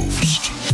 Ghost.